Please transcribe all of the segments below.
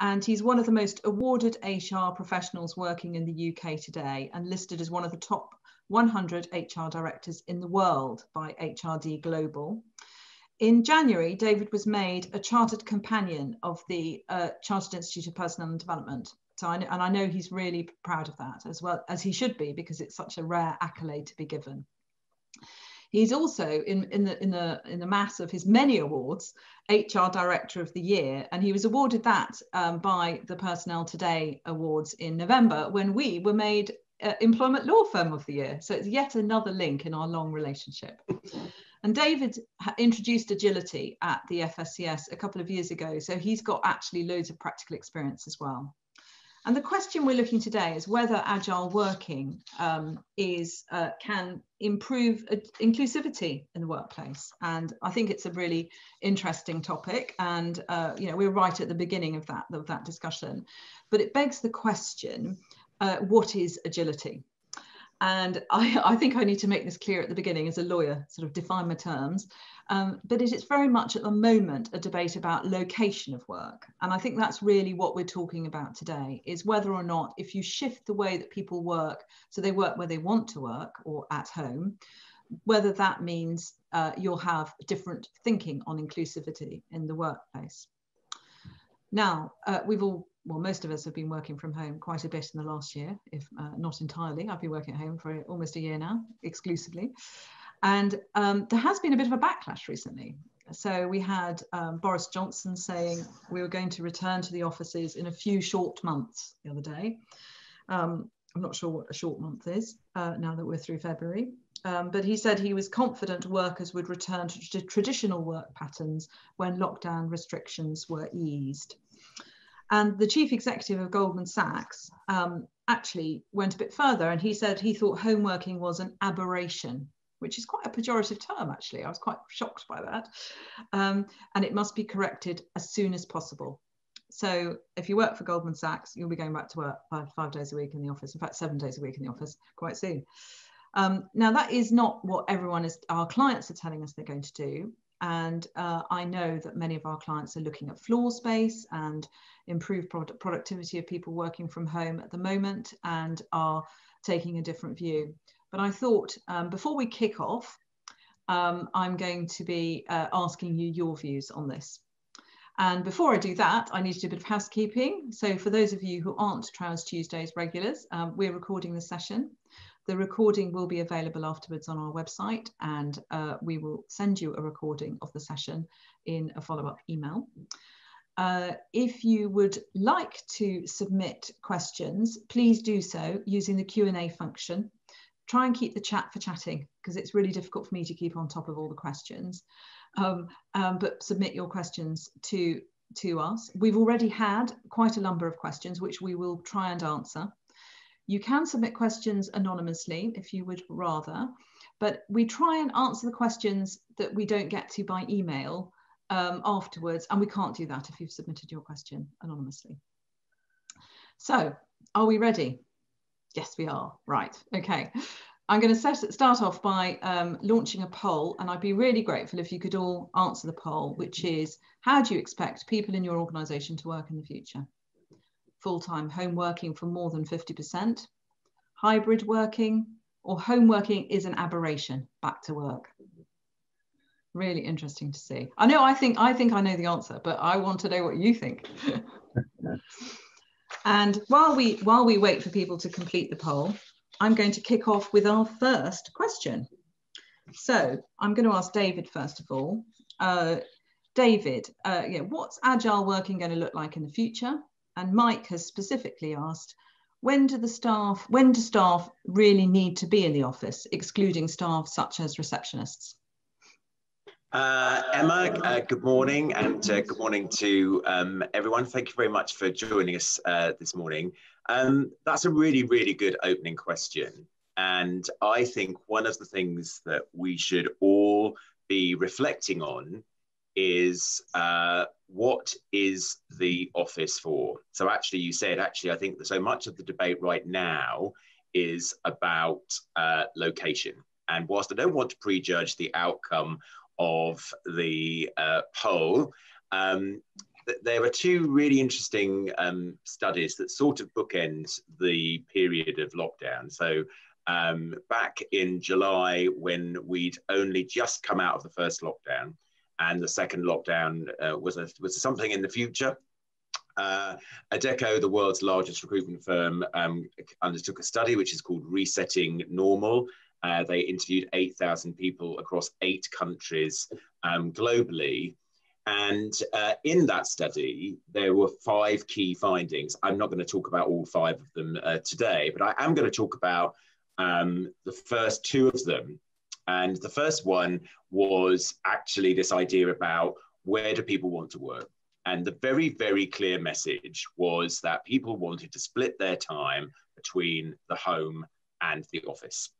And he's one of the most awarded HR professionals working in the UK today and listed as one of the top 100 HR directors in the world by HRD Global. In January, David was made a chartered companion of the uh, Chartered Institute of Personnel and Development. So I, and I know he's really proud of that as well as he should be because it's such a rare accolade to be given. He's also in, in the in the in the mass of his many awards, HR Director of the Year, and he was awarded that um, by the Personnel Today Awards in November when we were made uh, Employment Law Firm of the Year. So it's yet another link in our long relationship. And David introduced agility at the FSCS a couple of years ago, so he's got actually loads of practical experience as well. And the question we're looking today is whether agile working um, is uh, can improve uh, inclusivity in the workplace. And I think it's a really interesting topic. And uh, you know we're right at the beginning of that of that discussion, but it begs the question: uh, What is agility? And I, I, think I need to make this clear at the beginning as a lawyer, sort of define my terms. Um, but it is very much at the moment a debate about location of work. And I think that's really what we're talking about today is whether or not if you shift the way that people work, so they work where they want to work or at home, whether that means uh, you'll have different thinking on inclusivity in the workplace. Now, uh, we've all well, most of us have been working from home quite a bit in the last year, if uh, not entirely. I've been working at home for almost a year now, exclusively. And um, there has been a bit of a backlash recently. So we had um, Boris Johnson saying we were going to return to the offices in a few short months the other day. Um, I'm not sure what a short month is uh, now that we're through February. Um, but he said he was confident workers would return to traditional work patterns when lockdown restrictions were eased. And the chief executive of Goldman Sachs um, actually went a bit further and he said he thought home working was an aberration, which is quite a pejorative term, actually. I was quite shocked by that. Um, and it must be corrected as soon as possible. So if you work for Goldman Sachs, you'll be going back to work five, five days a week in the office, in fact, seven days a week in the office quite soon. Um, now, that is not what everyone is, our clients are telling us they're going to do. And uh, I know that many of our clients are looking at floor space and improved product productivity of people working from home at the moment and are taking a different view. But I thought um, before we kick off, um, I'm going to be uh, asking you your views on this. And before I do that, I need to do a bit of housekeeping. So for those of you who aren't Trowers Tuesdays regulars, um, we're recording the session. The recording will be available afterwards on our website and uh, we will send you a recording of the session in a follow-up email. Uh, if you would like to submit questions, please do so using the Q&A function. Try and keep the chat for chatting because it's really difficult for me to keep on top of all the questions. Um, um, but submit your questions to, to us. We've already had quite a number of questions which we will try and answer. You can submit questions anonymously if you would rather, but we try and answer the questions that we don't get to by email um, afterwards, and we can't do that if you've submitted your question anonymously. So, are we ready? Yes, we are. Right. Okay. I'm going to set, start off by um, launching a poll, and I'd be really grateful if you could all answer the poll, which is how do you expect people in your organisation to work in the future? full-time home working for more than 50%, hybrid working, or home working is an aberration, back to work. Really interesting to see. I know I think I think I know the answer, but I want to know what you think. and while we while we wait for people to complete the poll, I'm going to kick off with our first question. So I'm going to ask David first of all. Uh, David, uh, yeah, what's agile working going to look like in the future? and Mike has specifically asked, when do the staff, when do staff really need to be in the office, excluding staff such as receptionists? Uh, Emma, uh, good morning, and uh, good morning to um, everyone. Thank you very much for joining us uh, this morning. Um, that's a really, really good opening question. And I think one of the things that we should all be reflecting on is uh, what is the office for? So actually, you said actually, I think so much of the debate right now is about uh, location. And whilst I don't want to prejudge the outcome of the uh, poll, um, there are two really interesting um, studies that sort of bookend the period of lockdown. So um, back in July, when we'd only just come out of the first lockdown, and the second lockdown uh, was a, was something in the future. Uh, Adecco, the world's largest recruitment firm, um, undertook a study which is called Resetting Normal. Uh, they interviewed 8,000 people across eight countries um, globally. And uh, in that study, there were five key findings. I'm not going to talk about all five of them uh, today, but I am going to talk about um, the first two of them. And the first one was actually this idea about where do people want to work? And the very, very clear message was that people wanted to split their time between the home and the office.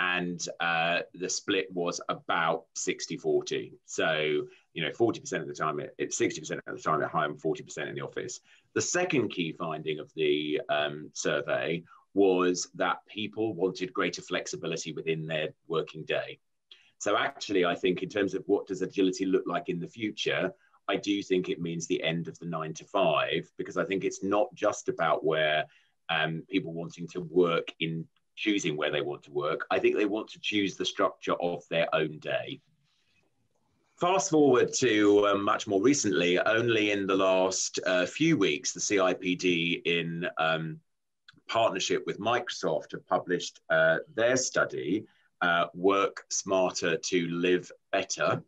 And uh, the split was about 60 40. So, you know, 40% of the time, it's 60% of the time at home, 40% in the office. The second key finding of the um, survey was that people wanted greater flexibility within their working day. So actually, I think in terms of what does agility look like in the future, I do think it means the end of the nine to five because I think it's not just about where um, people wanting to work in choosing where they want to work. I think they want to choose the structure of their own day. Fast forward to um, much more recently, only in the last uh, few weeks, the CIPD in um, partnership with Microsoft have published uh, their study, uh, Work Smarter to Live Better.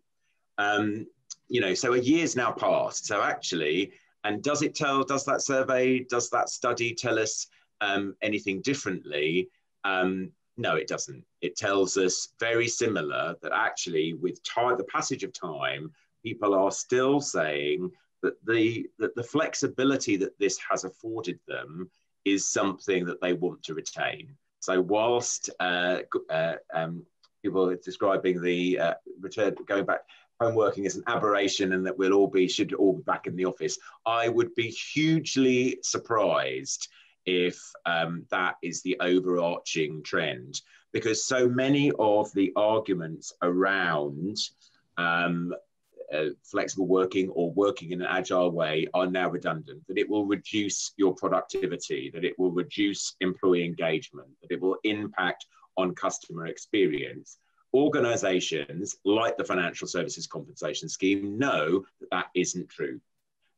Um, you know, so a year's now passed. So actually, and does it tell, does that survey, does that study tell us um, anything differently? Um, no, it doesn't. It tells us very similar that actually, with time, the passage of time, people are still saying that the that the flexibility that this has afforded them is something that they want to retain. So whilst uh, uh, um, people are describing the uh, return going back home working as an aberration and that we'll all be should all be back in the office, I would be hugely surprised if um, that is the overarching trend because so many of the arguments around um, uh, flexible working or working in an agile way are now redundant, that it will reduce your productivity, that it will reduce employee engagement, that it will impact on customer experience. Organizations like the Financial Services Compensation Scheme know that that isn't true.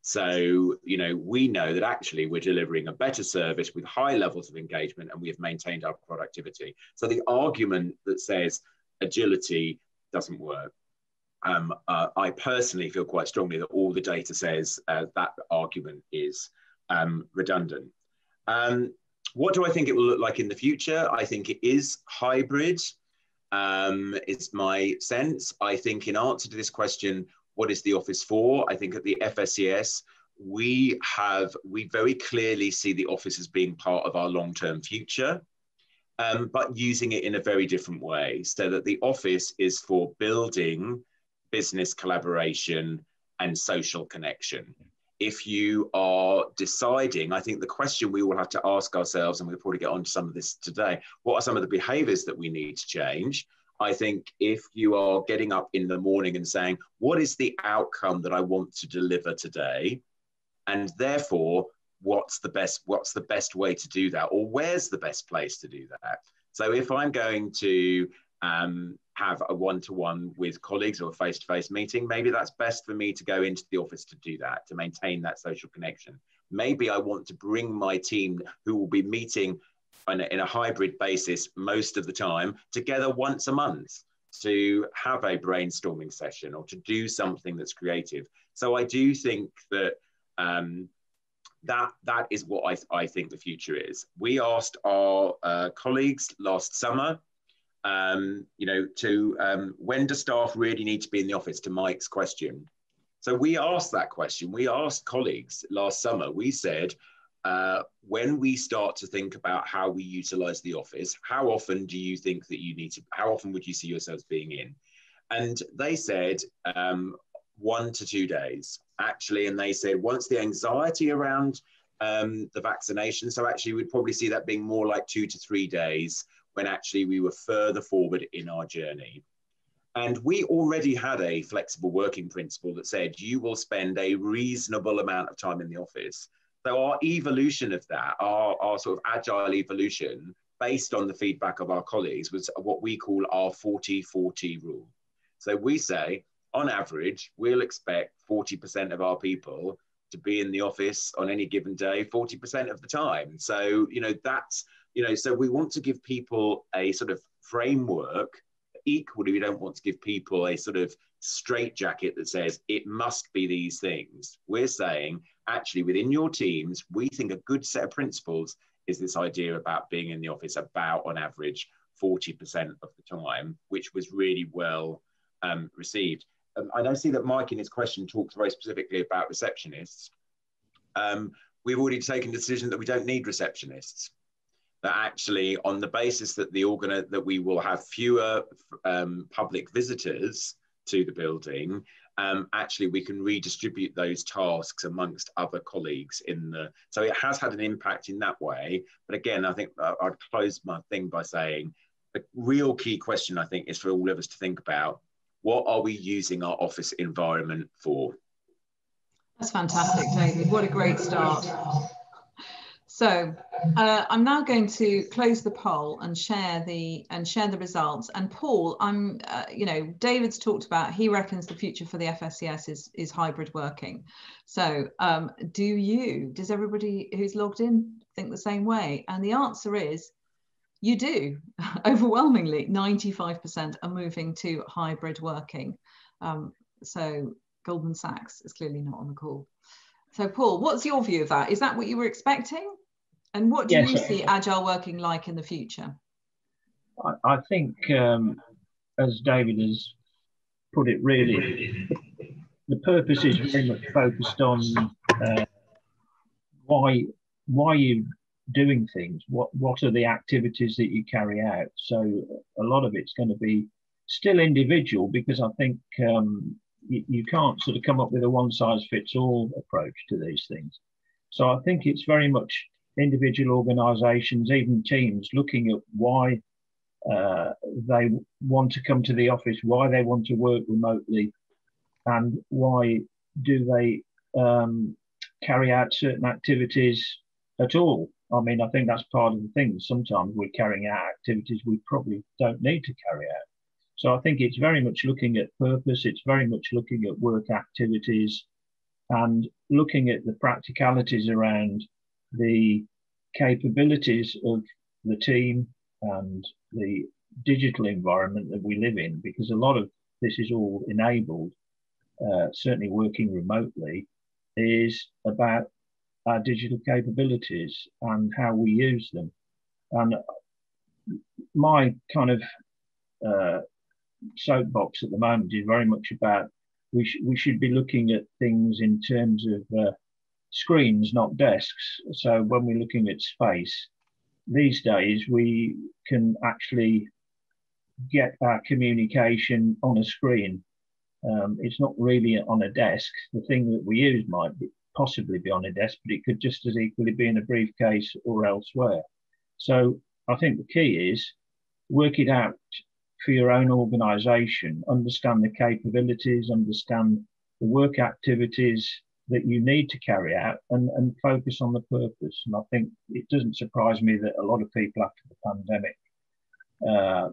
So, you know, we know that actually we're delivering a better service with high levels of engagement and we have maintained our productivity. So the argument that says agility doesn't work um, uh, I personally feel quite strongly that all the data says uh, that argument is um, redundant. Um, what do I think it will look like in the future? I think it is hybrid. Um, it's my sense. I think in answer to this question, what is the office for? I think at the FSCS, we have, we very clearly see the office as being part of our long-term future. Um, but using it in a very different way so that the office is for building business collaboration and social connection. If you are deciding, I think the question we will have to ask ourselves, and we'll probably get onto some of this today, what are some of the behaviors that we need to change? I think if you are getting up in the morning and saying, what is the outcome that I want to deliver today? And therefore, what's the best what's the best way to do that? Or where's the best place to do that? So if i'm going to um, have a one-to-one with colleagues or a face-to-face meeting maybe that's best for me to go into the office to do that to maintain that social connection. Maybe i want to bring my team who will be meeting in a, in a hybrid basis most of the time together once a month to have a brainstorming session or to do something that's creative so i do think that um, that that is what I, I think the future is. We asked our uh, colleagues last summer um, you know, to um, when do staff really need to be in the office, to Mike's question. So we asked that question. We asked colleagues last summer, we said, uh, when we start to think about how we utilize the office, how often do you think that you need to, how often would you see yourselves being in? And they said um, one to two days, actually. And they said once the anxiety around um, the vaccination, so actually we'd probably see that being more like two to three days when actually we were further forward in our journey. And we already had a flexible working principle that said you will spend a reasonable amount of time in the office. So our evolution of that, our, our sort of agile evolution based on the feedback of our colleagues was what we call our 40-40 rule. So we say, on average, we'll expect 40% of our people to be in the office on any given day 40% of the time. So, you know, that's, you know, so we want to give people a sort of framework. Equally, we don't want to give people a sort of straitjacket that says it must be these things. We're saying, actually, within your teams, we think a good set of principles is this idea about being in the office about on average 40% of the time, which was really well um, received um, I see that Mike in his question talks very specifically about receptionists. Um, we've already taken the decision that we don't need receptionists. That actually, on the basis that the organ that we will have fewer um, public visitors to the building, um, actually we can redistribute those tasks amongst other colleagues in the. So it has had an impact in that way. But again, I think uh, I'd close my thing by saying the real key question I think is for all of us to think about what are we using our office environment for? That's fantastic, David. What a great start. So uh, I'm now going to close the poll and share the and share the results. And Paul, I'm, uh, you know, David's talked about he reckons the future for the FSCS is is hybrid working. So um, do you? Does everybody who's logged in think the same way? And the answer is you do. Overwhelmingly, 95% are moving to hybrid working. Um, so Goldman Sachs is clearly not on the call. So Paul, what's your view of that? Is that what you were expecting? And what do yes, you see agile working like in the future? I, I think, um, as David has put it, really, the purpose is very much focused on uh, why why you doing things what what are the activities that you carry out. So a lot of it's going to be still individual because i think um, you, you can't sort of come up with a one size fits all approach to these things. So i think it's very much individual organizations even teams looking at why uh, they want to come to the office why they want to work remotely and why do they um, carry out certain activities at all I mean, I think that's part of the thing. Sometimes we're carrying out activities we probably don't need to carry out. So I think it's very much looking at purpose, it's very much looking at work activities and looking at the practicalities around the capabilities of the team and the digital environment that we live in, because a lot of this is all enabled, uh, certainly working remotely, is about our digital capabilities and how we use them. And my kind of uh, soapbox at the moment is very much about we, sh- we should be looking at things in terms of uh, screens, not desks. So when we're looking at space, these days we can actually get our communication on a screen. Um, it's not really on a desk. The thing that we use might be, possibly be on a desk, but it could just as equally be in a briefcase or elsewhere. So I think the key is work it out for your own organization, understand the capabilities, understand the work activities that you need to carry out and, and focus on the purpose. And I think it doesn't surprise me that a lot of people after the pandemic uh,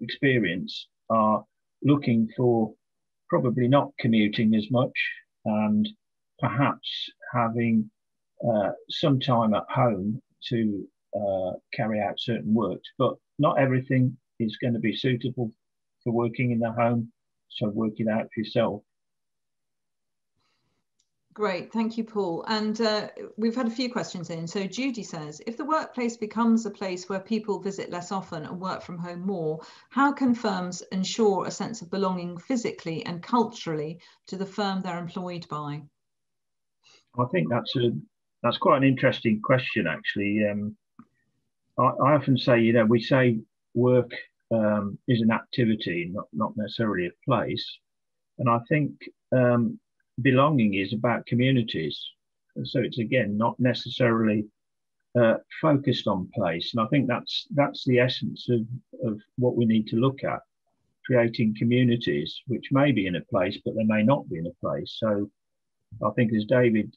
experience are looking for probably not commuting as much and perhaps having uh, some time at home to uh, carry out certain works, but not everything is going to be suitable for working in the home. So work it out for yourself. Great, thank you, Paul. And uh, we've had a few questions in. So Judy says, if the workplace becomes a place where people visit less often and work from home more, how can firms ensure a sense of belonging physically and culturally to the firm they're employed by? I think that's a that's quite an interesting question, actually. Um, I, I, often say, you know, we say work um, is an activity, not not necessarily a place, and I think um, belonging is about communities. So it's again not necessarily uh, focused on place, and I think that's that's the essence of of what we need to look at. creating communities which may be in a place, but they may not be in a place. So I think, as David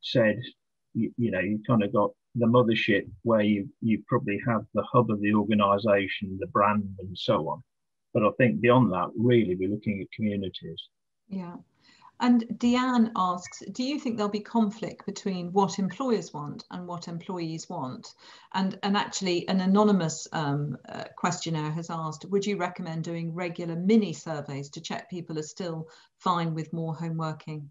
said, you, you know, you kind of got the mothership where you you probably have the hub of the organisation, the brand, and so on. But I think beyond that, really, we're looking at communities. Yeah. And Deanne asks, do you think there'll be conflict between what employers want and what employees want? And, and actually, an anonymous um, uh, questionnaire has asked, would you recommend doing regular mini surveys to check people are still fine with more home working?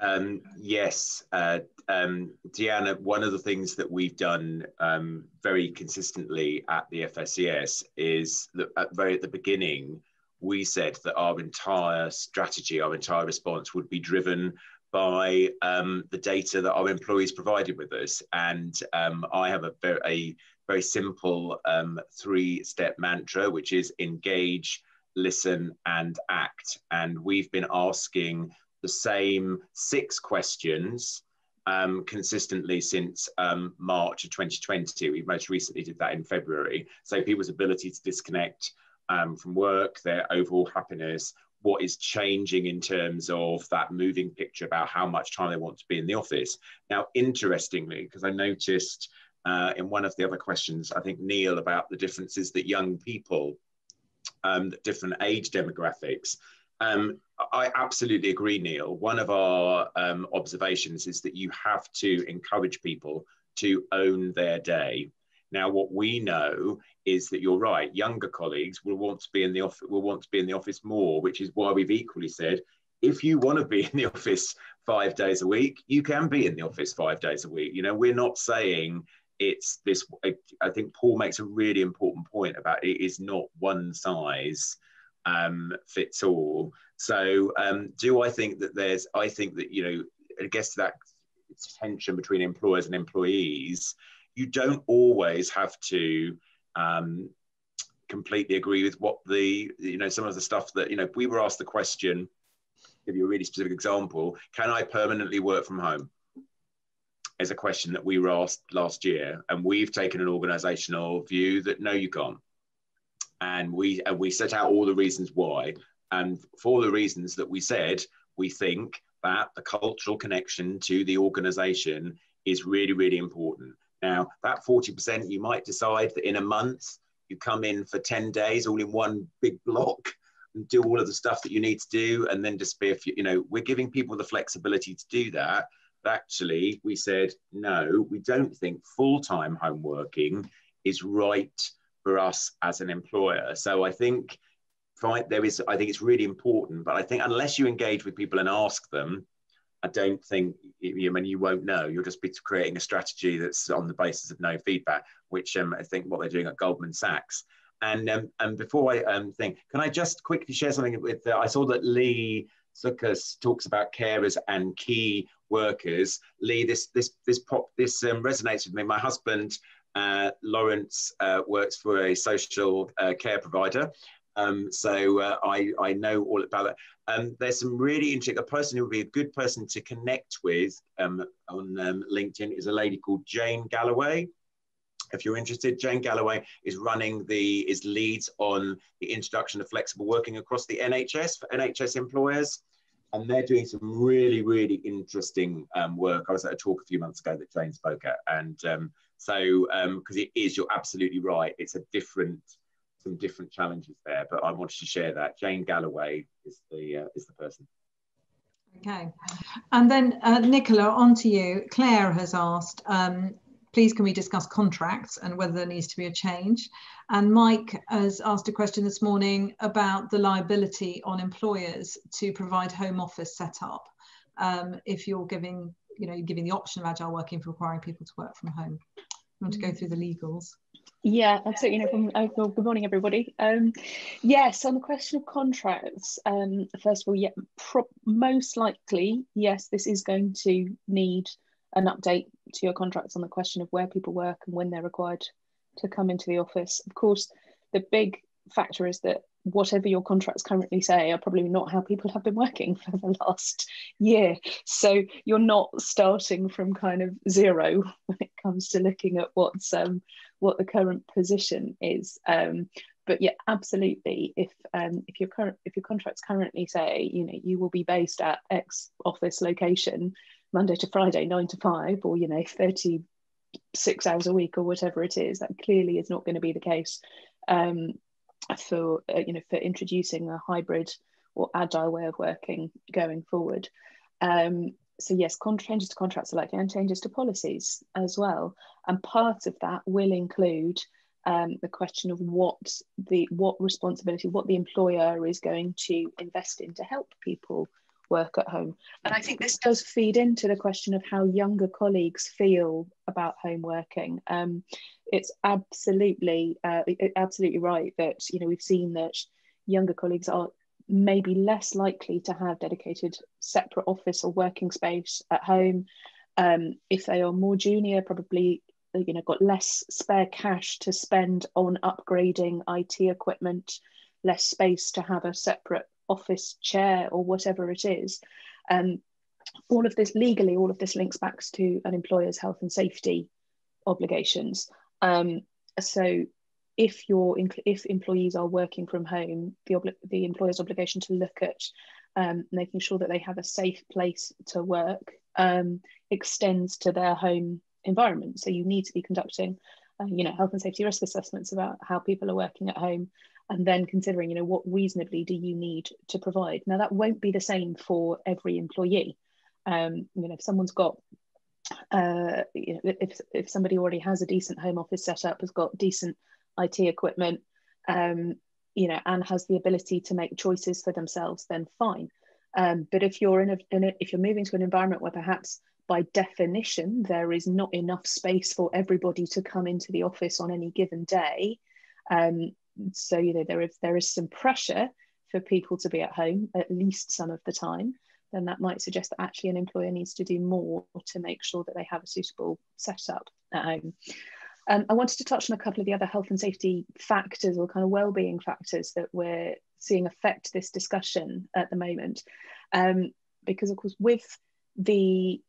Um, yes, uh, um, Deanna, one of the things that we've done um, very consistently at the FSCS is that at very at the beginning, we said that our entire strategy, our entire response would be driven by um, the data that our employees provided with us. And um, I have a very, a very simple um, three step mantra, which is engage, listen, and act. And we've been asking the same six questions um, consistently since um, March of 2020. We most recently did that in February. So people's ability to disconnect um, from work, their overall happiness, what is changing in terms of that moving picture about how much time they want to be in the office. Now, interestingly, because I noticed uh, in one of the other questions, I think Neil about the differences that young people, um, different age demographics. Um, I absolutely agree, Neil. One of our um, observations is that you have to encourage people to own their day. Now, what we know is that you're right. Younger colleagues will want to be in the office. Will want to be in the office more, which is why we've equally said, if you want to be in the office five days a week, you can be in the office five days a week. You know, we're not saying it's this. I think Paul makes a really important point about it is not one size um, fits all. So, um, do I think that there's? I think that you know, I guess that tension between employers and employees you don't always have to um, completely agree with what the you know some of the stuff that you know we were asked the question give you a really specific example can i permanently work from home? Is a question that we were asked last year and we've taken an organizational view that no you can't. And we and we set out all the reasons why. And for the reasons that we said we think that the cultural connection to the organization is really really important now, that 40%, you might decide that in a month, you come in for 10 days all in one big block and do all of the stuff that you need to do and then if you, you know, we're giving people the flexibility to do that. But actually, we said, no, we don't think full time home working is right for us as an employer. So I think there is, I think it's really important, but I think unless you engage with people and ask them, I don't think you I mean you won't know. You'll just be creating a strategy that's on the basis of no feedback, which um, I think what they're doing at Goldman Sachs. And um, and before I um, think, can I just quickly share something with? Uh, I saw that Lee Sukas talks about carers and key workers. Lee, this this this pop this um, resonates with me. My husband uh, Lawrence uh, works for a social uh, care provider, um, so uh, I, I know all about that. Um, there's some really interesting, a person who would be a good person to connect with um, on um, LinkedIn is a lady called Jane Galloway. If you're interested, Jane Galloway is running the, is leads on the introduction of flexible working across the NHS for NHS employers. And they're doing some really, really interesting um, work. I was at a talk a few months ago that Jane spoke at. And um, so, because it is, you're absolutely right. It's a different, some different challenges there, but I wanted to share that. Jane Galloway is the uh, is the person. Okay, and then uh, Nicola, on to you. Claire has asked, um, please can we discuss contracts and whether there needs to be a change? And Mike has asked a question this morning about the liability on employers to provide home office setup um, if you're giving, you know, you're giving the option of agile working for requiring people to work from home. Want to go through the legals? Yeah, absolutely. No problem. Oh, good morning, everybody. Um, yes, on the question of contracts, um, first of all, yeah, most likely, yes, this is going to need an update to your contracts on the question of where people work and when they're required to come into the office. Of course, the big factor is that whatever your contracts currently say are probably not how people have been working for the last year. So you're not starting from kind of zero when it comes to looking at what's um, what the current position is. Um, but yeah, absolutely. If um, if your current if your contracts currently say you know you will be based at X office location Monday to Friday, nine to five, or you know thirty six hours a week or whatever it is, that clearly is not going to be the case um, for uh, you know for introducing a hybrid or agile way of working going forward. Um, so yes, changes to contracts are likely and changes to policies as well. And part of that will include um, the question of what the what responsibility, what the employer is going to invest in to help people work at home. And I think this does feed into the question of how younger colleagues feel about home working. Um, it's absolutely uh, absolutely right that you know we've seen that younger colleagues are maybe less likely to have dedicated separate office or working space at home. Um, if they are more junior, probably you know got less spare cash to spend on upgrading IT equipment, less space to have a separate office chair or whatever it is. Um, all of this legally, all of this links back to an employer's health and safety obligations. Um, so if your if employees are working from home, the the employer's obligation to look at um, making sure that they have a safe place to work um, extends to their home environment. So you need to be conducting, uh, you know, health and safety risk assessments about how people are working at home, and then considering, you know, what reasonably do you need to provide. Now that won't be the same for every employee. Um, you know, if someone's got uh, you know, if, if somebody already has a decent home office set up, has got decent IT equipment, um, you know, and has the ability to make choices for themselves, then fine. Um, but if you're in a, in a, if you're moving to an environment where perhaps by definition there is not enough space for everybody to come into the office on any given day, um, so you know there is there is some pressure for people to be at home at least some of the time then that might suggest that actually an employer needs to do more to make sure that they have a suitable setup at home. Um, I wanted to touch on a couple of the other health and safety factors or kind of well-being factors that we're seeing affect this discussion at the moment. Um, because of course with the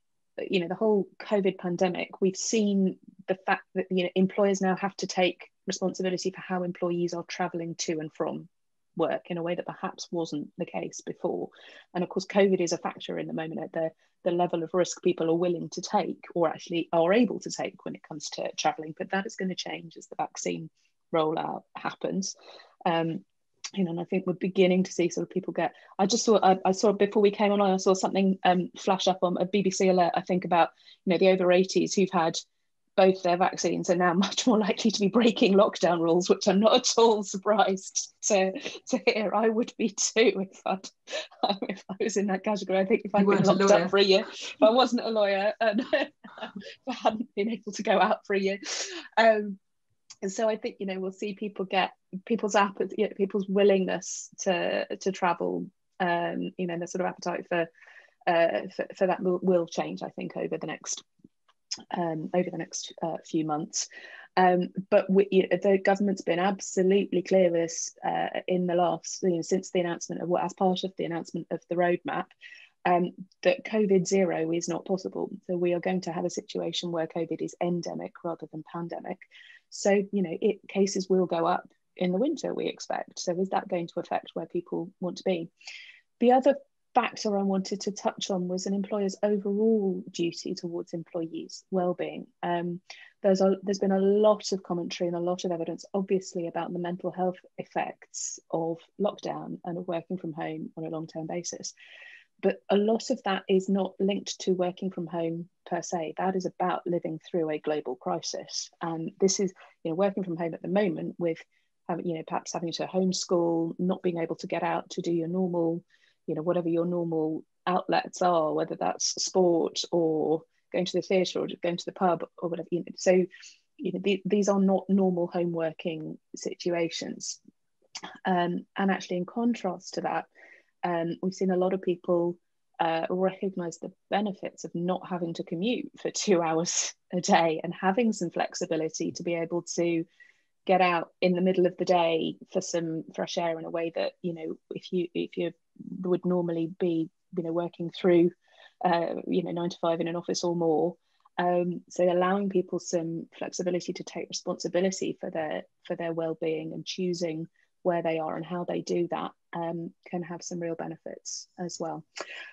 you know the whole COVID pandemic, we've seen the fact that you know employers now have to take responsibility for how employees are traveling to and from work in a way that perhaps wasn't the case before. And of course, COVID is a factor in the moment at the, the level of risk people are willing to take or actually are able to take when it comes to traveling. But that is going to change as the vaccine rollout happens. Um, you know, and I think we're beginning to see sort of people get. I just saw, I, I saw before we came on, I saw something um, flash up on a BBC alert. I think about you know the over 80s who've had both their vaccines are now much more likely to be breaking lockdown rules, which I'm not at all surprised to, to hear. I would be too if, I'd, if I was in that category. I think if I'd been locked up for a year, if I wasn't a lawyer and if I hadn't been able to go out for a year. Um, and so I think, you know, we'll see people get people's app, you know, people's willingness to, to travel, um, you know, the sort of appetite for, uh, for, for that will, will change, I think, over the next um, over the next uh, few months. Um, but we, you know, the government's been absolutely clear with this uh, in the last, you know, since the announcement of what, as part of the announcement of the roadmap, um, that COVID zero is not possible. So we are going to have a situation where COVID is endemic rather than pandemic. So, you know, it, cases will go up in the winter, we expect. So is that going to affect where people want to be? The other factor I wanted to touch on was an employer's overall duty towards employees' well-being. Um, there's a, there's been a lot of commentary and a lot of evidence, obviously, about the mental health effects of lockdown and of working from home on a long-term basis. But a lot of that is not linked to working from home per se. That is about living through a global crisis. And this is, you know, working from home at the moment with, you know, perhaps having to homeschool, not being able to get out to do your normal you know whatever your normal outlets are whether that's sport or going to the theatre or going to the pub or whatever you know. So you know the, these are not normal home working situations. Um, and actually in contrast to that um, we've seen a lot of people uh, recognize the benefits of not having to commute for two hours a day and having some flexibility to be able to get out in the middle of the day for some fresh air in a way that you know if you if you would normally be you know working through uh, you know nine to five in an office or more Um, so allowing people some flexibility to take responsibility for their for their well-being and choosing where they are and how they do that um, can have some real benefits as well.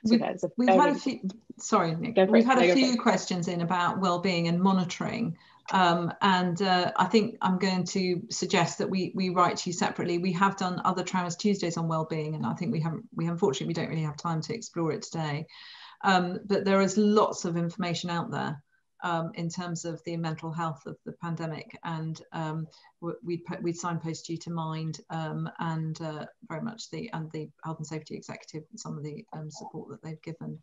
So we, have had a few. Sorry, Nick. We've had a few questions in about well-being and monitoring. Um, and uh, I think I'm going to suggest that we we write to you separately. We have done other Trowers Tuesdays on well-being, and I think we haven't we unfortunately we don't really have time to explore it today. Um, but there is lots of information out there um, in terms of the mental health of the pandemic, and um, we'd we'd signpost you to Mind um, and uh, very much the and the health and safety executive and some of the um, support that they've given.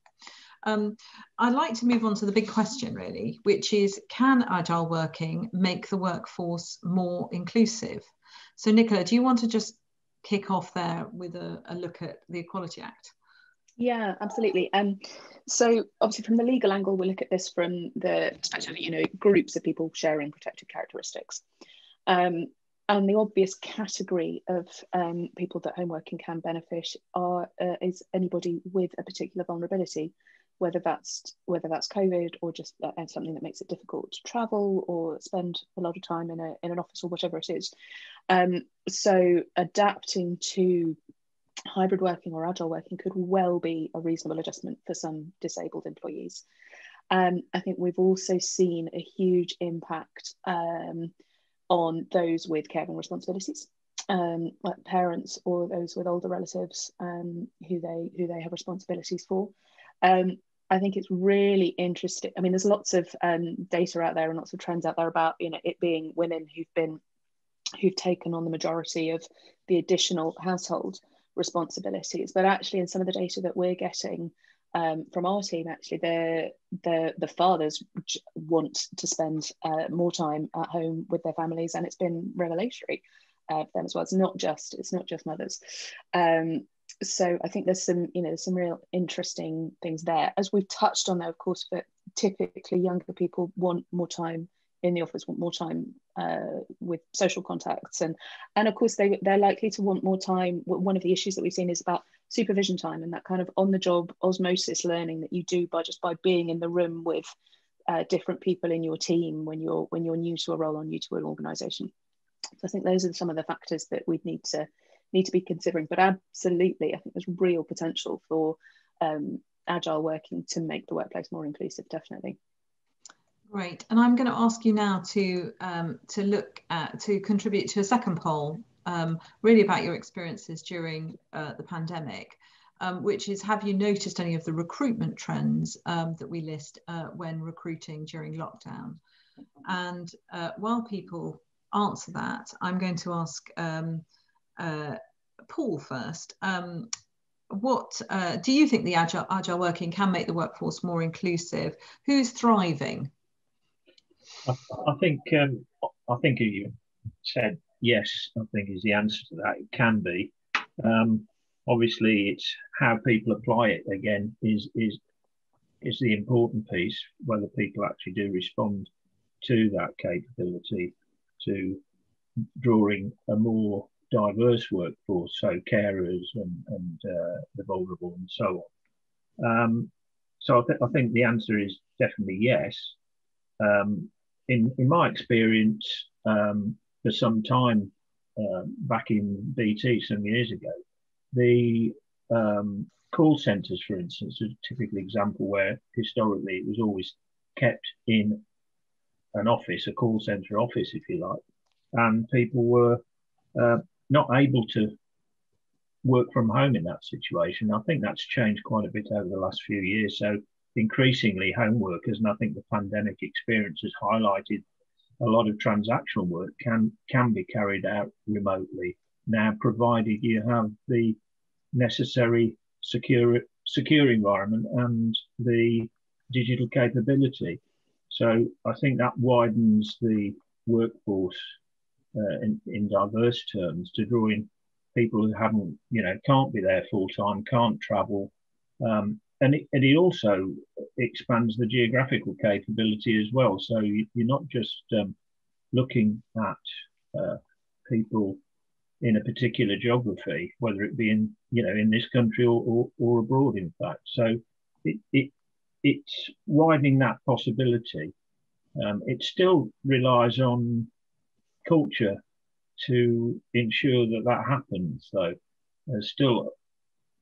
Um, I'd like to move on to the big question, really, which is can agile working make the workforce more inclusive? So, Nicola, do you want to just kick off there with a, a look at the Equality Act? Yeah, absolutely. Um, so obviously from the legal angle, we look at this from the perspective you know, groups of people sharing protected characteristics. Um, and the obvious category of um, people that home working can benefit are uh, is anybody with a particular vulnerability whether that's whether that's COVID or just uh, something that makes it difficult to travel or spend a lot of time in a in an office or whatever it is. Um, so adapting to hybrid working or agile working could well be a reasonable adjustment for some disabled employees. Um, I think we've also seen a huge impact um, on those with caring responsibilities. Um, like parents or those with older relatives um, who they who they have responsibilities for. Um, I think it's really interesting. I mean, there's lots of um, data out there and lots of trends out there about you know it being women who've been who've taken on the majority of the additional household responsibilities. But actually, in some of the data that we're getting um, from our team, actually, the the the fathers want to spend uh, more time at home with their families, and it's been revelatory uh, for them as well. It's not just it's not just mothers. Um, so I think there's some, you know, some real interesting things there. As we've touched on, there, of course, but typically younger people want more time in the office, want more time uh, with social contacts, and and of course they they're likely to want more time. One of the issues that we've seen is about supervision time and that kind of on the job osmosis learning that you do by just by being in the room with uh, different people in your team when you're when you're new to a role or new to an organisation. So I think those are some of the factors that we'd need to need to be considering. But absolutely, I think there's real potential for um, agile working to make the workplace more inclusive. Definitely. Great, and I'm going to ask you now to um, to look at to contribute to a second poll, um, really about your experiences during uh, the pandemic, um, which is have you noticed any of the recruitment trends um, that we list uh, when recruiting during lockdown? And uh, while people answer that, I'm going to ask um, uh, Paul first. Um, what uh, do you think the agile, agile working can make the workforce more inclusive? Who's thriving? I, I think um, I think you said yes. I think is the answer to that. It can be. Um, obviously, it's how people apply it. Again, is is is the important piece. Whether people actually do respond to that capability to drawing a more diverse workforce, so carers and, and uh, the vulnerable and so on. Um, so I, th- I, think the answer is definitely yes. Um, in, in my experience, um, for some time uh, back in BT some years ago, the um, call centres, for instance, a typical example where historically it was always kept in an office, a call centre office, if you like, and people were uh, not able to work from home in that situation. I think that's changed quite a bit over the last few years. So increasingly home workers, and I think the pandemic experience has highlighted a lot of transactional work can can be carried out remotely now, provided you have the necessary secure secure environment and the digital capability. So I think that widens the workforce uh, in, in diverse terms to draw in people who haven't, you know, can't be there full time, can't travel. Um, and, it, and it also expands the geographical capability as well. So you, are not just um, looking at uh, people in a particular geography, whether it be in, you know, in this country or, or, or abroad, in fact. So it, it it's widening that possibility. Um, it still relies on culture to ensure that that happens. So there's still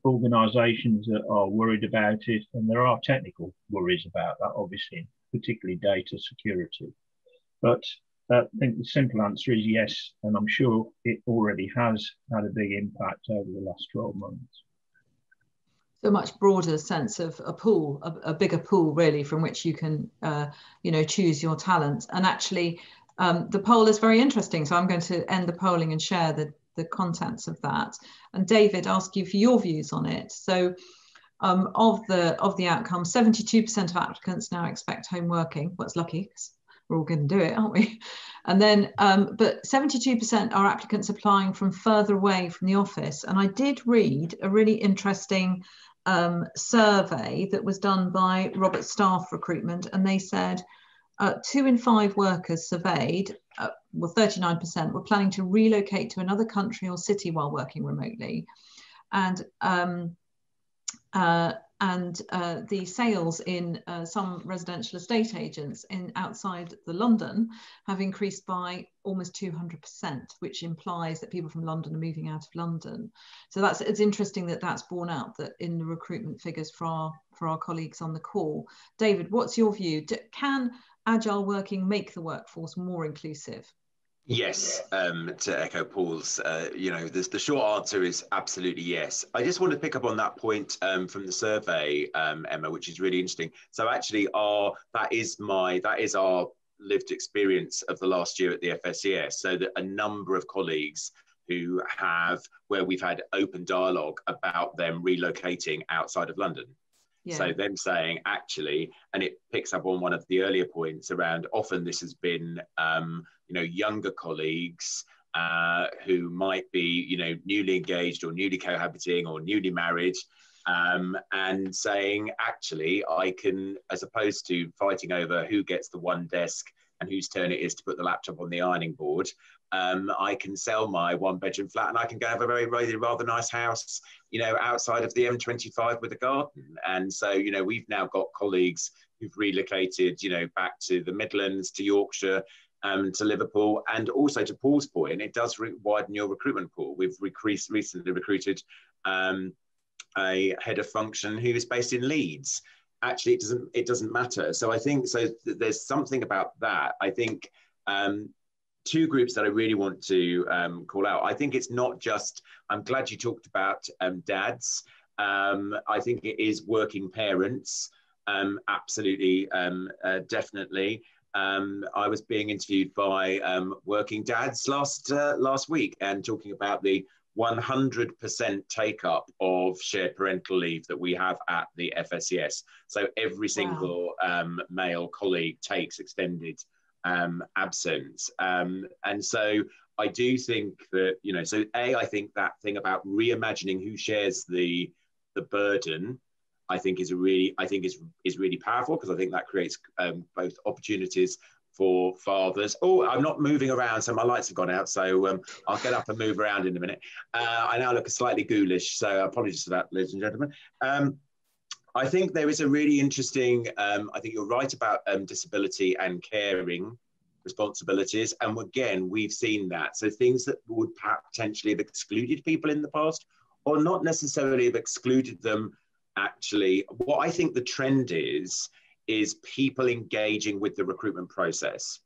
organisations that are worried about it, and there are technical worries about that, obviously, particularly data security. But I think the simple answer is yes, and I'm sure it already has had a big impact over the last 12 months. So much broader sense of a pool, a, a bigger pool, really, from which you can, uh, you know, choose your talent. And actually, um, the poll is very interesting. So I'm going to end the polling and share the, the contents of that. And David, ask you for your views on it. So um, of the of the outcome, 72% of applicants now expect home working. Well, lucky because we're all going to do it, aren't we? And then, um, but 72% are applicants applying from further away from the office. And I did read a really interesting um, survey that was done by Robert Half Recruitment, and they said uh, two in five workers surveyed, uh, well, 39%, were planning to relocate to another country or city while working remotely. And um, uh, and uh, the sales in uh, some residential estate agents in outside the London have increased by almost 200%, which implies that people from London are moving out of London. So that's it's interesting that that's borne out that in the recruitment figures for our for our colleagues on the call. David, what's your view? Can agile working make the workforce more inclusive? Yes, um, to echo Paul's, uh, you know, the, the short answer is absolutely yes. I just want to pick up on that point um, from the survey, um, Emma, which is really interesting. So actually, our that is my that is our lived experience of the last year at the FSCS. So that a number of colleagues who have where we've had open dialogue about them relocating outside of London. Yeah. So them saying actually, and it picks up on one of the earlier points around often this has been um, you know younger colleagues uh, who might be you know newly engaged or newly cohabiting or newly married um, and saying actually I can as opposed to fighting over who gets the one desk and whose turn it is to put the laptop on the ironing board um, I can sell my one bedroom flat and I can go have a very, rather nice house, you know, outside of the M25 with a garden. And so, you know, we've now got colleagues who've relocated, you know, back to the Midlands, to Yorkshire, um, to Liverpool, and also to Paul's point, it does re- widen your recruitment pool. We've recre- recently recruited um, a head of function who is based in Leeds. Actually, it doesn't it doesn't matter. So I think so. Th- there's something about that. I think um, two groups that I really want to um, call out. I think it's not just, I'm glad you talked about um, dads. Um, I think it is working parents, um, absolutely, um, uh, definitely. Um, I was being interviewed by working dads last uh, last week and talking about the 100% take up of shared parental leave that we have at the FSCS. So every single wow. male colleague takes extended um, absence. Um, and so I do think that, you know, so A, I think that thing about reimagining who shares the, the burden, I think is really, I think is, is really powerful because I think that creates um, both opportunities for fathers. Oh, I'm not moving around, so my lights have gone out. So um, I'll get up and move around in a minute. Uh, I now look slightly ghoulish, so apologies for that, ladies and gentlemen. Um, I think there is a really interesting, um, I think you're right about um, disability and caring responsibilities. And again, we've seen that. So things that would potentially have excluded people in the past or not necessarily have excluded them actually. What I think the trend is, is people engaging with the recruitment process.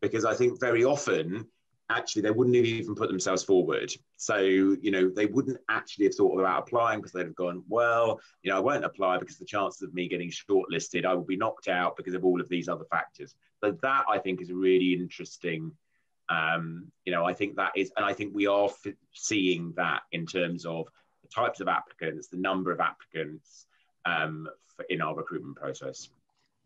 Because I think very often actually they wouldn't have even put themselves forward. So, you know, they wouldn't actually have thought about applying because they'd have gone, well, you know, I won't apply because the chances of me getting shortlisted, I will be knocked out because of all of these other factors. So that I think is really interesting. Um, you know, I think that is, and I think we are f- seeing that in terms of the types of applicants, the number of applicants um, for, in our recruitment process.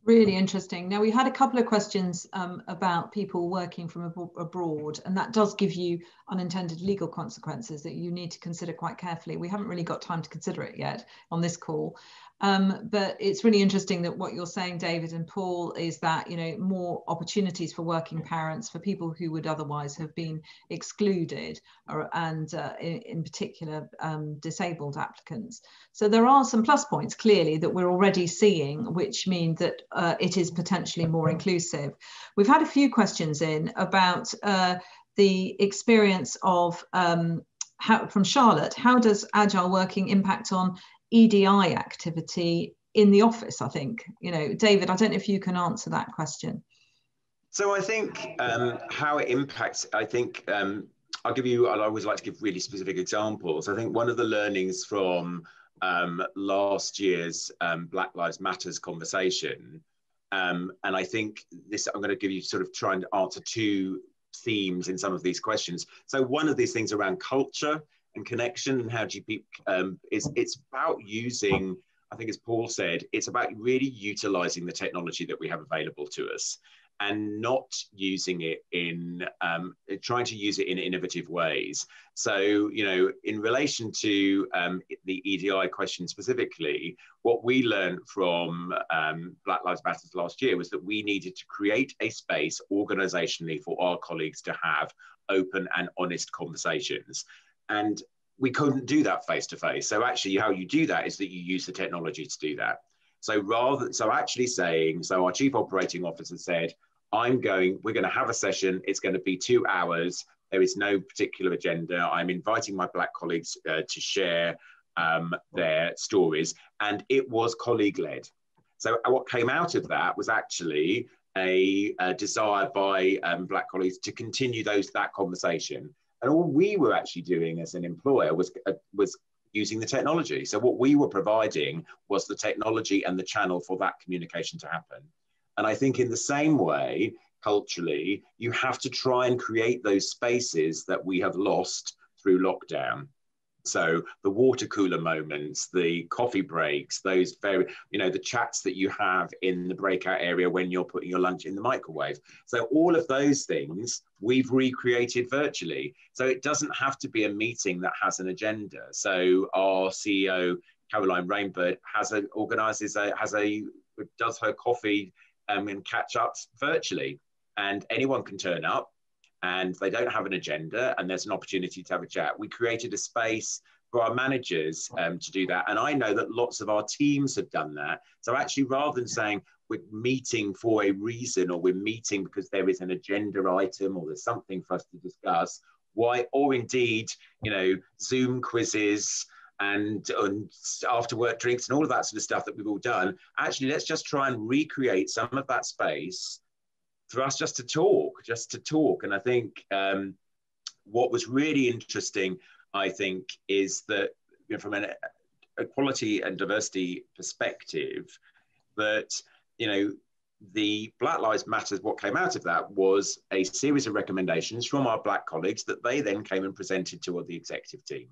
Really interesting. Now, we had a couple of questions um, about people working from ab abroad, and that does give you unintended legal consequences that you need to consider quite carefully. We haven't really got time to consider it yet on this call. Um, but it's really interesting that what you're saying, David and Paul, is that you know more opportunities for working parents for people who would otherwise have been excluded, or, and uh, in, in, particular um, disabled applicants. So there are some plus points clearly that we're already seeing, which mean that uh, it is potentially more inclusive. We've had a few questions in about uh, the experience of um, how, from Charlotte, how does agile working impact on EDI activity in the office, I think. You know, David, I don't know if you can answer that question. So I think um, how it impacts, I think um, I'll give you, I always like to give really specific examples. I think one of the learnings from um, last year's um, Black Lives Matters conversation, um, and I think this, I'm going to give you sort of trying to answer two themes in some of these questions. So one of these things around culture and connection and how you um, is it's about using i think as paul said it's about really utilizing the technology that we have available to us and not using it in um, trying to use it in innovative ways. So, you know, in relation to um, the EDI question specifically, what we learned from um, Black Lives Matters last year was that we needed to create a space organizationally for our colleagues to have open and honest conversations and we couldn't do that face to face. So actually, how you do that is that you use the technology to do that. So rather, so actually saying, so our chief operating officer said, I'm going, we're going to have a session. It's going to be two hours. There is no particular agenda. I'm inviting my black colleagues uh, to share um, their stories, and it was colleague led. So what came out of that was actually a, a desire by um, black colleagues to continue those that conversation and all we were actually doing as an employer was, uh, was using the technology. So what we were providing was the technology and the channel for that communication to happen. And I think in the same way, culturally, you have to try and create those spaces that we have lost through lockdown. So the water cooler moments, the coffee breaks, those very, you know, the chats that you have in the breakout area when you're putting your lunch in the microwave. So all of those things we've recreated virtually. So it doesn't have to be a meeting that has an agenda. So our CEO, Caroline Rainbird, has a organizes a has a does her coffee um, and catch ups virtually, and anyone can turn up and they don't have an agenda and there's an opportunity to have a chat. We created a space for our managers um, to do that. And I know that lots of our teams have done that. So actually, rather than saying we're meeting for a reason or we're meeting because there is an agenda item or there's something for us to discuss, why, or indeed, you know, Zoom quizzes, and, and after work drinks and all of that sort of stuff that we've all done. Actually, let's just try and recreate some of that space for us just to talk, just to talk. And I think um, what was really interesting, I think, is that you know, from an equality and diversity perspective, that you know the Black Lives Matters, what came out of that was a series of recommendations from our black colleagues that they then came and presented to the executive team.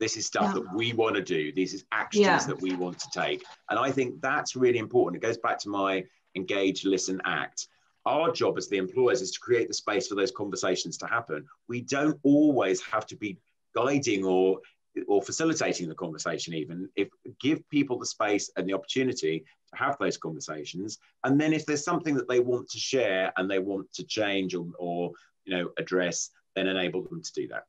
This is stuff yeah. that we want to do. This is actions yeah. that we want to take. And I think that's really important. It goes back to my engage, listen, act our job as the employers is to create the space for those conversations to happen. We don't always have to be guiding or or facilitating the conversation even. If give people the space and the opportunity to have those conversations. And then if there's something that they want to share and they want to change or, or you know address then enable them to do that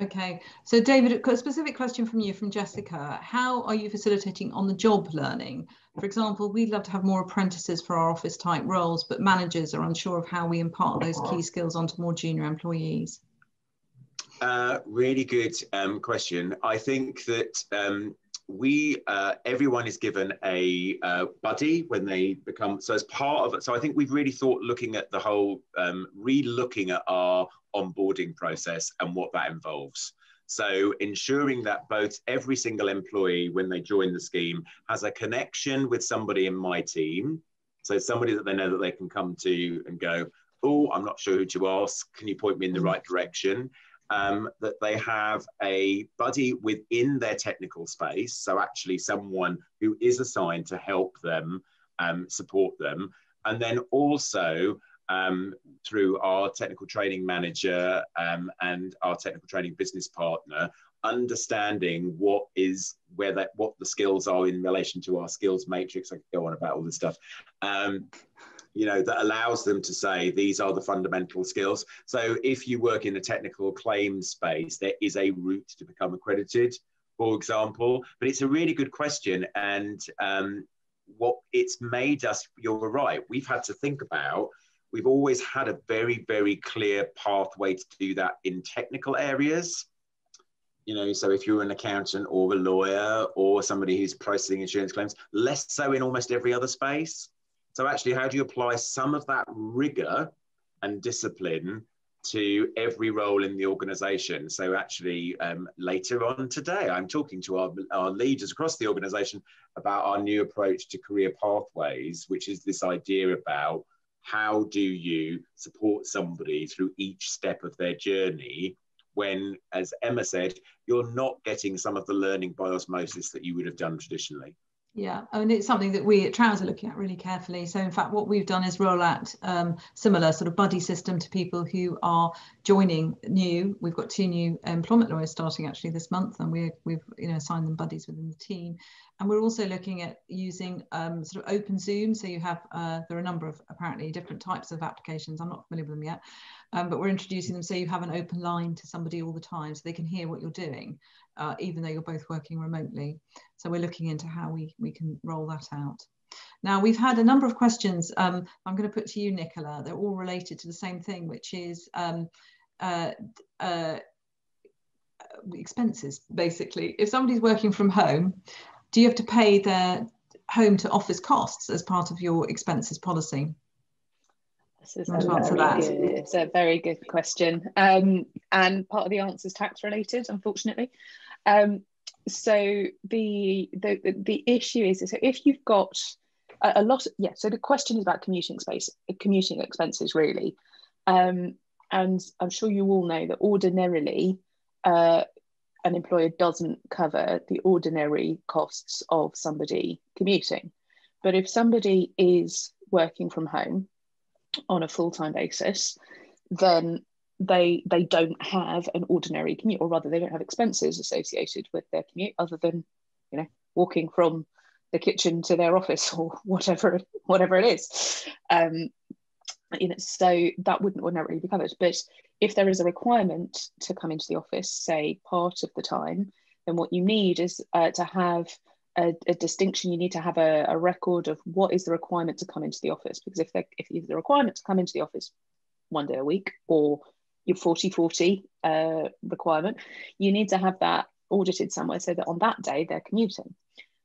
Okay, so David, a specific question from you, from Jessica. How are you facilitating on the job learning? For example, we'd love to have more apprentices for our office type roles, but managers are unsure of how we impart those key skills onto more junior employees. Uh, really good um, question. I think that um, we, uh, everyone is given a uh, buddy when they become, so as part of it, so I think we've really thought looking at the whole, um, re-looking at our onboarding process and what that involves. So ensuring that both every single employee, when they join the scheme, has a connection with somebody in my team. So somebody that they know that they can come to and go, oh, I'm not sure who to ask. Can you point me in the right direction? Um, that they have a buddy within their technical space. So actually someone who is assigned to help them, um, support them. And then also um, through our technical training manager um, and our technical training business partner, understanding what is where that what the skills are in relation to our skills matrix. I could go on about all this stuff. Um, you know, that allows them to say these are the fundamental skills. So if you work in a technical claim space, there is a route to become accredited, for example. But it's a really good question. And um, what it's made us, you're right, we've had to think about we've always had a very, very clear pathway to do that in technical areas. You know, so if you're an accountant or a lawyer or somebody who's processing insurance claims, less so in almost every other space. So actually, how do you apply some of that rigor and discipline to every role in the organization. So actually, um, later on today, I'm talking to our, our leaders across the organization about our new approach to career pathways, which is this idea about how do you support somebody through each step of their journey when, as Emma said, you're not getting some of the learning by osmosis that you would have done traditionally. Yeah, and it's something that we at Trowers are looking at really carefully. So, in fact, what we've done is roll out um, similar sort of buddy system to people who are joining new. We've got two new employment lawyers starting actually this month, and we we've you know assigned them buddies within the team. And we're also looking at using um, sort of open Zoom. So you have uh, there are a number of apparently different types of applications. I'm not familiar with them yet, um, but we're introducing them so you have an open line to somebody all the time, so they can hear what you're doing uh, even though you're both working remotely. So we're looking into how we, we can roll that out. Now we've had a number of questions um, I'm going to put to you, Nicola. They're all related to the same thing, which is um, uh, uh, expenses, basically. If somebody's working from home, do you have to pay their home to office costs as part of your expenses policy? This is a very, good, it's a very good question. Um, and part of the answer is tax related, unfortunately. Um, so the, the the issue is so if you've got a, a, lot, of, yeah. So the question is about commuting space, commuting expenses, really. Um, and I'm sure you all know that ordinarily, uh, an employer doesn't cover the ordinary costs of somebody commuting. But if somebody is working from home on a full-time basis, then they they don't have an ordinary commute, or rather, they don't have expenses associated with their commute other than you know walking from the kitchen to their office or whatever whatever it is. Um, you know, so that wouldn't ordinarily be covered. But if there is a requirement to come into the office, say part of the time, then what you need is uh, to have a, a, distinction. You need to have a, a, record of what is the requirement to come into the office. Because if, if the requirement to come into the office one day a week or your 40 40 uh, requirement, you need to have that audited somewhere so that on that day they're commuting.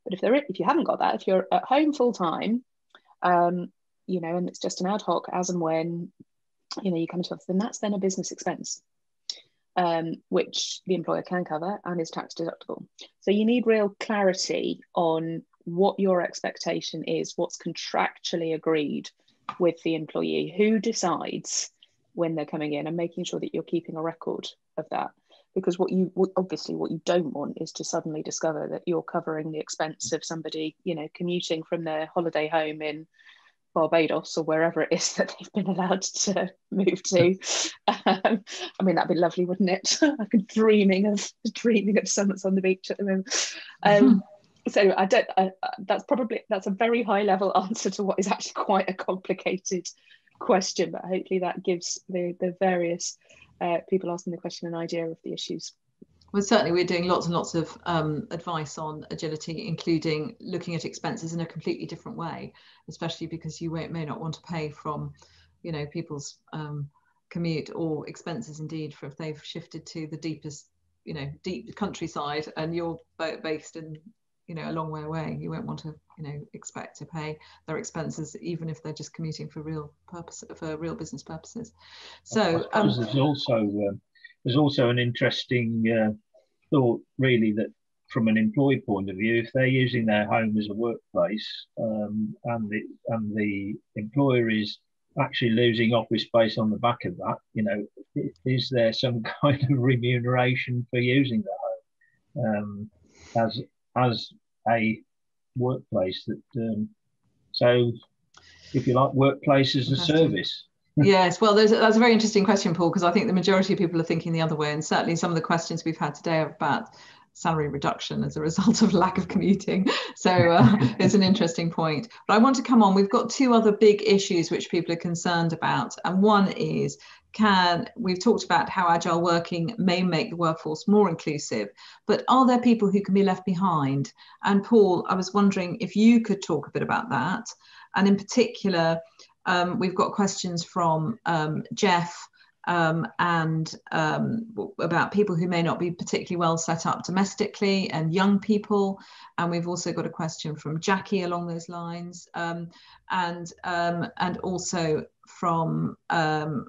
But if they're if you haven't got that, if you're at home full time, um, you know, and it's just an ad hoc as and when, you know, you come to us, then that's then a business expense, um, which the employer can cover and is tax deductible. So you need real clarity on what your expectation is, what's contractually agreed with the employee, who decides when they're coming in and making sure that you're keeping a record of that because what you obviously what you don't want is to suddenly discover that you're covering the expense of somebody you know commuting from their holiday home in Barbados or wherever it is that they've been allowed to move to. Um, I mean, that'd be lovely, wouldn't it? I could dreaming of dreaming of summits on the beach at the moment. Um, so I don't. Uh, that's probably that's a very high level answer to what is actually quite a complicated question, but hopefully that gives the, the various uh, people asking the question an idea of the issues. Well, certainly we're doing lots and lots of um, advice on agility, including looking at expenses in a completely different way, especially because you may not want to pay from, you know, people's um, commute or expenses indeed for if they've shifted to the deepest, you know, deep countryside and you're based in you know a long way away. You won't want to you know expect to pay their expenses even if they're just commuting for real purpose for real business purposes. So um, there's also uh, there's also an interesting uh, thought really that from an employee point of view if they're using their home as a workplace um, and the and the employer is actually losing office space on the back of that you know is there some kind of remuneration for using the home? Um, as as a workplace that um, so if you like workplace as a service yes, well, there's that's a very interesting question, Paul, because I think the majority of people are thinking the other way. And certainly some of the questions we've had today are about salary reduction as a result of lack of commuting. So uh, it's an interesting point. But I want to come on. We've got two other big issues which people are concerned about. And one is can we've talked about how agile working may make the workforce more inclusive but are there people who can be left behind and paul i was wondering if you could talk a bit about that and in particular um, we've got questions from um, jeff um, and um, about people who may not be particularly well set up domestically and young people. And we've also got a question from Jackie along those lines, um, and um, and also from um,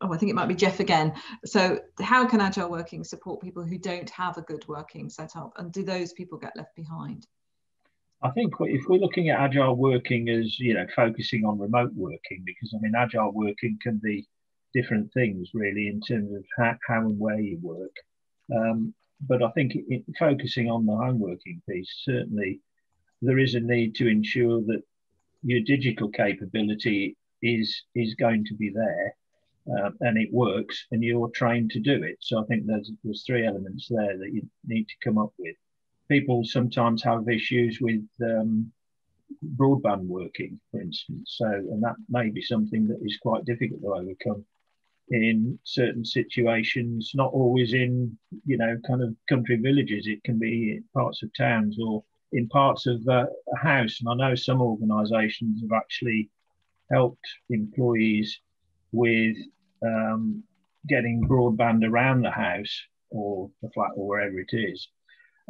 oh, I think it might be Jeff again. So, how can agile working support people who don't have a good working setup, and do those people get left behind? I think if we're looking at agile working as you know focusing on remote working, because I mean agile working can be different things really in terms of how, how and where you work. Um, but I think it, focusing on the home working piece, certainly there is a need to ensure that your digital capability is is going to be there uh, and it works and you're trained to do it. So I think there's there's three elements there that you need to come up with. People sometimes have issues with um, broadband working, for instance. So and that may be something that is quite difficult to overcome in certain situations, not always in, you know, kind of country villages. It can be in parts of towns or in parts of uh, a house. And I know some organisations have actually helped employees with um, getting broadband around the house or the flat or wherever it is.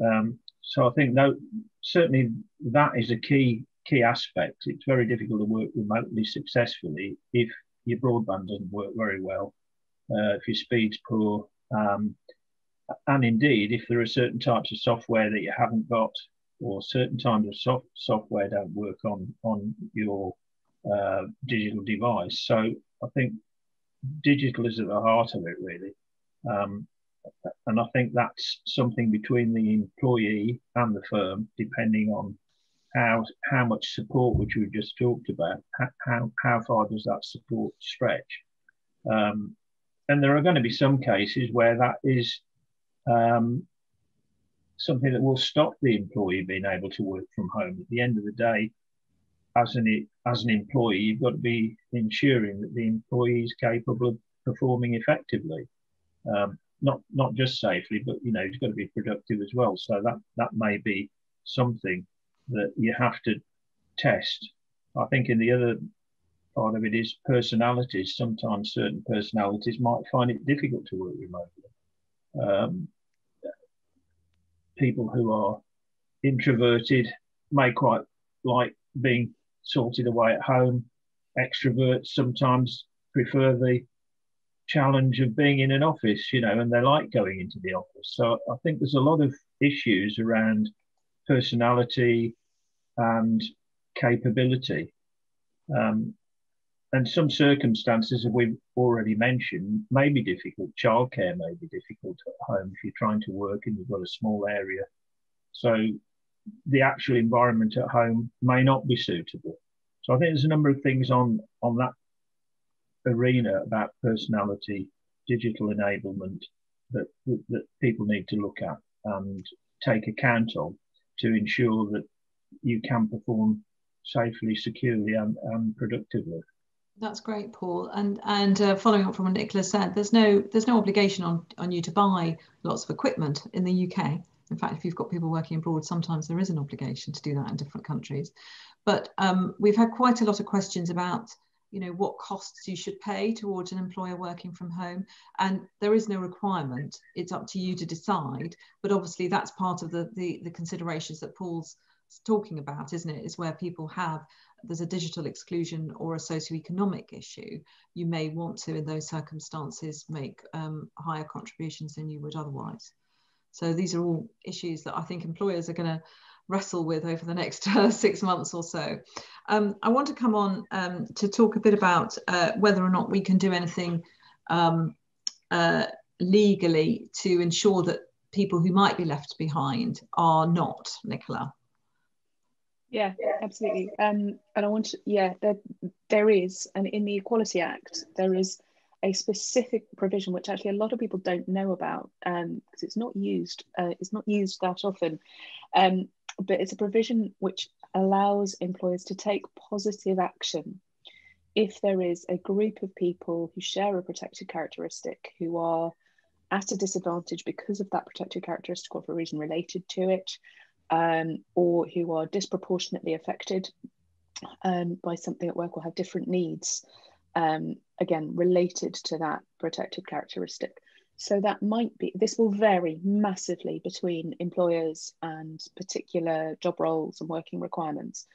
Um, so I think no, certainly that is a key key aspect. It's very difficult to work remotely successfully if your broadband doesn't work very well, uh, if your speed's poor, um, and indeed if there are certain types of software that you haven't got, or certain types of soft, software don't work on on your uh, digital device. So I think digital is at the heart of it really, um, and I think that's something between the employee and the firm, depending on how how much support, which we just talked about, how how far does that support stretch? Um, and there are going to be some cases where that is um, something that will stop the employee being able to work from home. At the end of the day, as an as an employee, you've got to be ensuring that the employee is capable of performing effectively, um, not not just safely, but you know, he's got to be productive as well. So that that may be something that you have to test. I think in the other part of it is personalities. Sometimes certain personalities might find it difficult to work remotely. Um, people who are introverted may quite like being sorted away at home. Extroverts sometimes prefer the challenge of being in an office, you know, and they like going into the office. So I think there's a lot of issues around personality, and capability. Um, and some circumstances, as we've already mentioned, may be difficult. Childcare may be difficult at home if you're trying to work and you've got a small area. So the actual environment at home may not be suitable. So I think there's a number of things on on that arena about personality, digital enablement that, that, that people need to look at and take account of to ensure that you can perform safely, securely, and, and productively. That's great, Paul. And and uh, following up from what Nicola said, there's no there's no obligation on on you to buy lots of equipment in the UK. In fact, if you've got people working abroad, sometimes there is an obligation to do that in different countries. But um, we've had quite a lot of questions about you know what costs you should pay towards an employer working from home and there is no requirement it's up to you to decide but obviously that's part of the the, the considerations that paul's talking about, isn't it? Is where people have there's a digital exclusion or a socioeconomic issue. You may want to, in those circumstances, make um, higher contributions than you would otherwise. So these are all issues that I think employers are going to wrestle with over the next uh, six months or so. Um, I want to come on um, to talk a bit about uh, whether or not we can do anything um, uh, legally to ensure that people who might be left behind are not, Nicola. Yeah, absolutely. Um, and I want to, yeah, there, there is, and in the Equality Act, there is a specific provision which actually a lot of people don't know about because um, it's not used. Uh, it's not used that often, um, but it's a provision which allows employers to take positive action if there is a group of people who share a protected characteristic who are at a disadvantage because of that protected characteristic or for a reason related to it, um, or who are disproportionately affected um, by something at work or have different needs, um, again, related to that protected characteristic. So that might be, this will vary massively between employers and particular job roles and working requirements.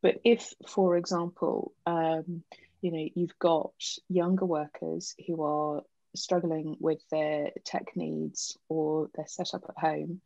But if, for example, um, you know, you've got younger workers who are struggling with their tech needs or their setup at home,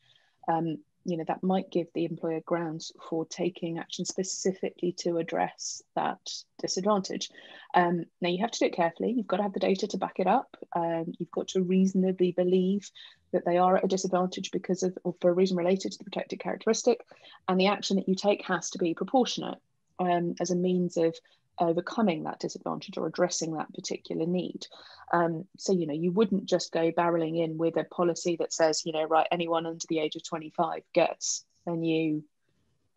um, you know, that might give the employer grounds for taking action specifically to address that disadvantage. Um, now, you have to do it carefully. You've got to have the data to back it up. Um, you've got to reasonably believe that they are at a disadvantage because of, or for a reason related to the protected characteristic. And the action that you take has to be proportionate um, as a means of overcoming that disadvantage or addressing that particular need. Um, so, you know, you wouldn't just go barreling in with a policy that says, you know, right, anyone under the age of 25 gets a new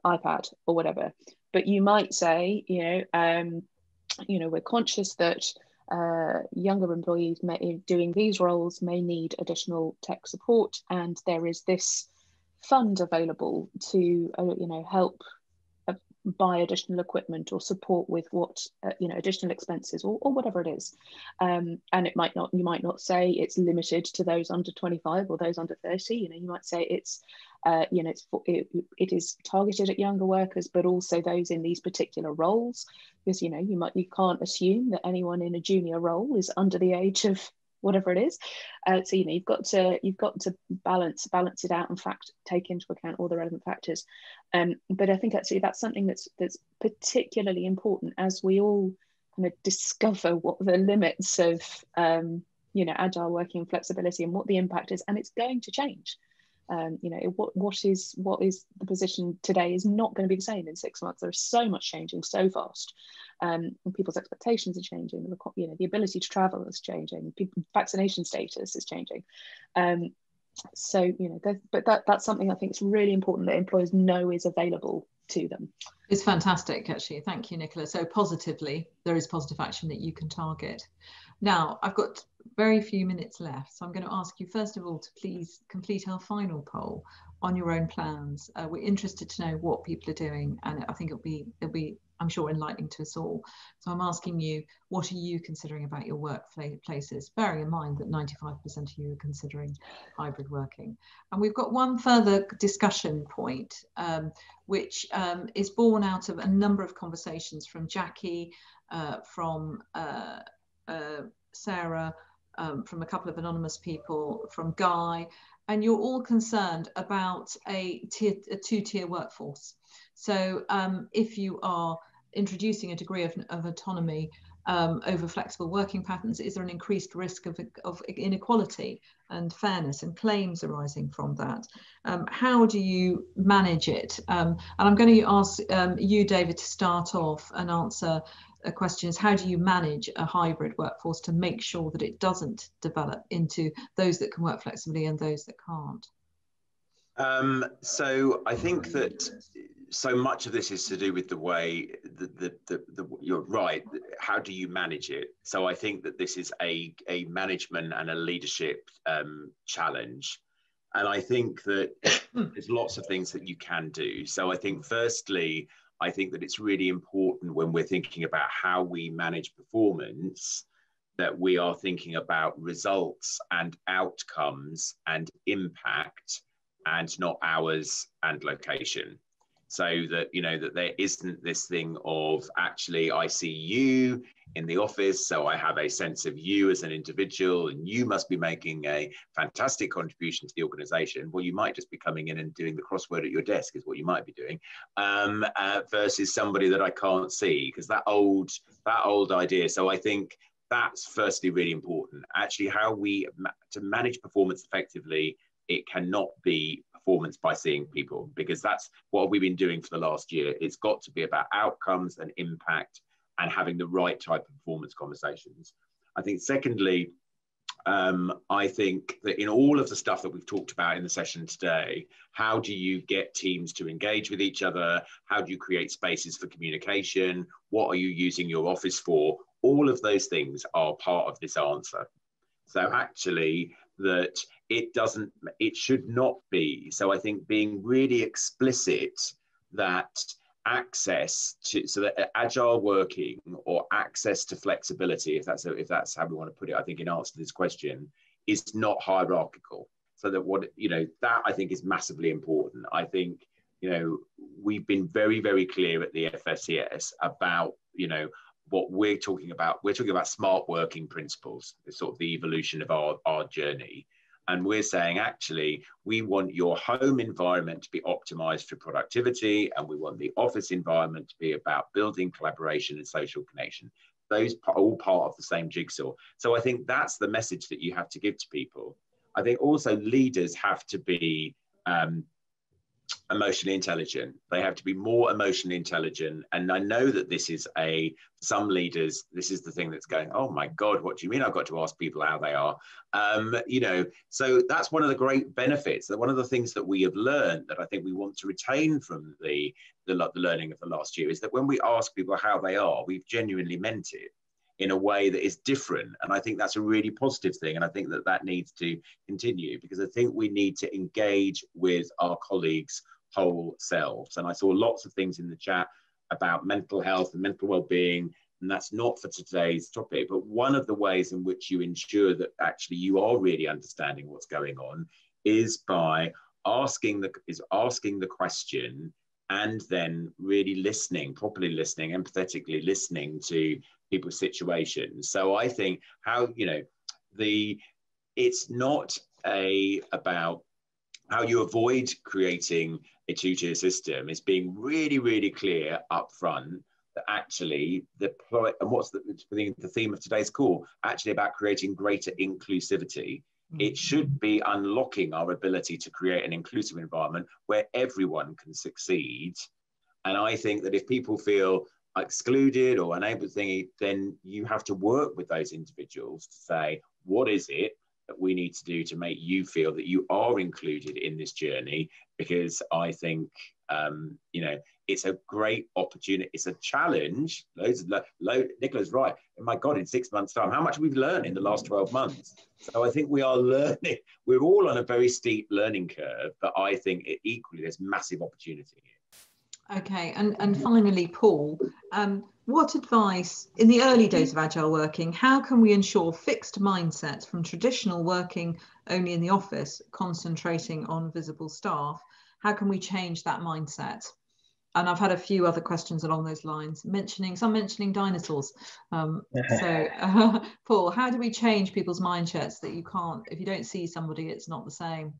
iPad or whatever. But you might say, you know, um, you know, we're conscious that uh, younger employees may, doing these roles may need additional tech support, and there is this fund available to, uh, you know, help buy additional equipment or support with what uh, you know additional expenses or, or whatever it is. Um, and it might not you might not say it's limited to those under 25 or those under 30 you know you might say it's uh, you know it's it, it is targeted at younger workers but also those in these particular roles. Because you know you might you can't assume that anyone in a junior role is under the age of whatever it is. Uh, so you know you've got to you've got to balance balance it out and fact take into account all the relevant factors. Um, but I think actually that's something that's that's particularly important as we all kind of discover what the limits of um, you know agile working flexibility and what the impact is, and it's going to change. Um, you know what what is what is the position today is not going to be the same in six months. There's so much changing so fast, um, and people's expectations are changing. The, you know, the ability to travel is changing. People, vaccination status is changing. Um, so you know, but that that's something I think is really important that employers know is available to them. It's fantastic, actually. Thank you, Nicola. So positively, there is positive action that you can target. Now, I've got very few minutes left, so I'm going to ask you first of all to please complete our final poll on your own plans. Uh, we're interested to know what people are doing, and I think it'll be it'll be I'm sure enlightening to us all. So I'm asking you, what are you considering about your workplaces, bearing in mind that 95% of you are considering hybrid working. And we've got one further discussion point, um, which um, is born out of a number of conversations from Jackie, uh, from uh, uh, Sarah, um, from a couple of anonymous people, from Guy, and you're all concerned about a, tier, a two-tier workforce. So um, if you are introducing a degree of, of autonomy um, over flexible working patterns, is there an increased risk of, of inequality and fairness and claims arising from that? Um, how do you manage it? Um, and I'm going to ask um, you, David, to start off and answer a question is how do you manage a hybrid workforce to make sure that it doesn't develop into those that can work flexibly and those that can't? Um, so I think that so much of this is to do with the way the, the, the, the, you're right how do you manage it? So i think that this is a, a management and a leadership um, challenge. And i think that there's lots of things that you can do. So i think firstly i think that it's really important when we're thinking about how we manage performance that we are thinking about results and outcomes and impact and not hours and location so that you know that there isn't this thing of actually i see you in the office so i have a sense of you as an individual and you must be making a fantastic contribution to the organization. Well you might just be coming in and doing the crossword at your desk is what you might be doing um, uh, versus somebody that i can't see because that old that old idea. So i think that's firstly really important. Actually how we to manage performance effectively it cannot be performance by seeing people because that's what we've been doing for the last year. It's got to be about outcomes and impact and having the right type of performance conversations. I think, secondly, um, I think that in all of the stuff that we've talked about in the session today, how do you get teams to engage with each other? How do you create spaces for communication? What are you using your office for? All of those things are part of this answer. So actually, that it doesn't, it should not be. So I think being really explicit that access to so that uh, agile working or access to flexibility if that's if that's how we want to put it i think in answer to this question is not hierarchical. So that what you know that i think is massively important. I think you know we've been very very clear at the fscs about you know what we're talking about. We're talking about smart working principles. It's sort of the evolution of our our journey and we're saying, actually, we want your home environment to be optimized for productivity, and we want the office environment to be about building collaboration and social connection. Those are all part of the same jigsaw. So I think that's the message that you have to give to people. I think also leaders have to be um, emotionally intelligent. They have to be more emotionally intelligent. And I know that this is a, some leaders, this is the thing that's going, oh my God, what do you mean I've got to ask people how they are? Um, you know, so that's one of the great benefits. That one of the things that we have learned that I think we want to retain from the, the, the learning of the last year is that when we ask people how they are, we've genuinely meant it in a way that is different. And I think that's a really positive thing. And I think that that needs to continue because I think we need to engage with our colleagues' whole selves. And I saw lots of things in the chat about mental health and mental well-being and that's not for today's topic but one of the ways in which you ensure that actually you are really understanding what's going on is by asking the is asking the question and then really listening properly listening empathetically listening to people's situations. So I think how you know the it's not a about how you avoid creating a two-tier system. is being really, really clear up front that actually the and what's the, the theme of today's call actually about creating greater inclusivity. Mm-hmm. It should be unlocking our ability to create an inclusive environment where everyone can succeed. And I think that if people feel excluded or unable to think, then you have to work with those individuals to say, what is it that we need to do to make you feel that you are included in this journey? Because I think, um, you know, it's a great opportunity. It's a challenge. Loads of, lo, Nicola's right. Oh my God, in six months' time, how much we've learned in the last 12 months. So I think we are learning. We're all on a very steep learning curve, but I think it, equally there's massive opportunity here. Okay, and, and finally, Paul, um, what advice in the early days of agile working, how can we ensure fixed mindsets from traditional working only in the office, concentrating on visible staff? How can we change that mindset? And I've had a few other questions along those lines, mentioning some mentioning dinosaurs. Um, so, uh, Paul, how do we change people's mindsets that you can't, if you don't see somebody, it's not the same?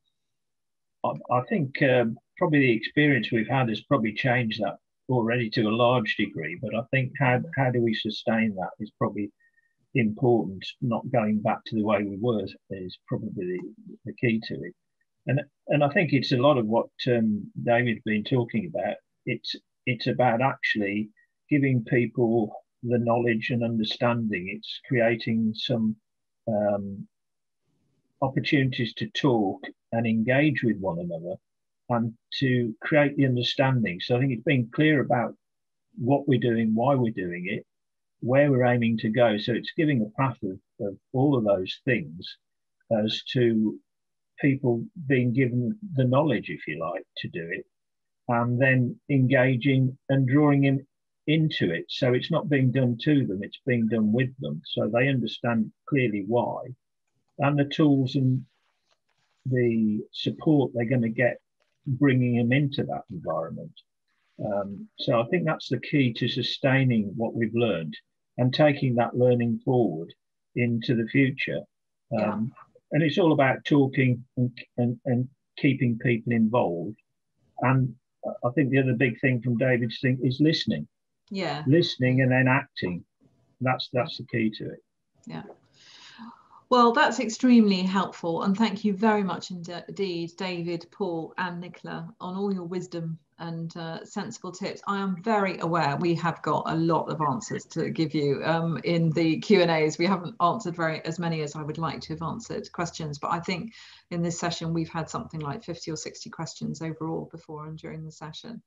I, I think um, probably the experience we've had has probably changed that already to a large degree. But I think how how do we sustain that is probably important. Not going back to the way we were is probably the, the key to it. And and I think it's a lot of what um, David's been talking about. It's it's about actually giving people the knowledge and understanding. It's creating some um, opportunities to talk and engage with one another and to create the understanding. So I think it's being clear about what we're doing, why we're doing it, where we're aiming to go. So it's giving a path of, of all of those things as to people being given the knowledge, if you like, to do it, and then engaging and drawing in into it. So it's not being done to them, it's being done with them. So they understand clearly why. And the tools and the support they're going to get bringing them into that environment. Um, so I think that's the key to sustaining what we've learned and taking that learning forward into the future. Um. And it's all about talking and, and, and keeping people involved. And I think the other big thing from David's thing is listening. Yeah. Listening and then acting. That's that's the key to it. Yeah. Well, that's extremely helpful. And thank you very much indeed, David, Paul, and Nicola, on all your wisdom and uh, sensible tips. I am very aware we have got a lot of answers to give you um, in the Q and A's. We haven't answered very as many as I would like to have answered questions, but I think in this session we've had something like 50 or 60 questions overall before and during the session.